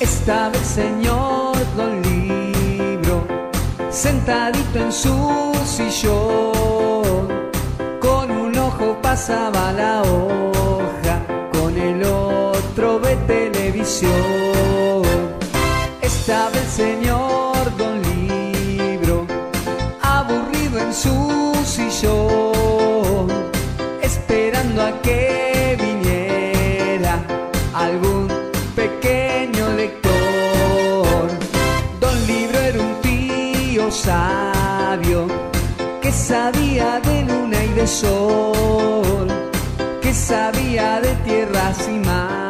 Estaba el señor Don Libro sentadito en su sillón. Con un ojo pasaba la hoja, con el otro ve televisión. Estaba el señor Don Libro aburrido en su sillón, esperando a que viniera algún sabio que sabía de luna y de sol, que sabía de tierras y mar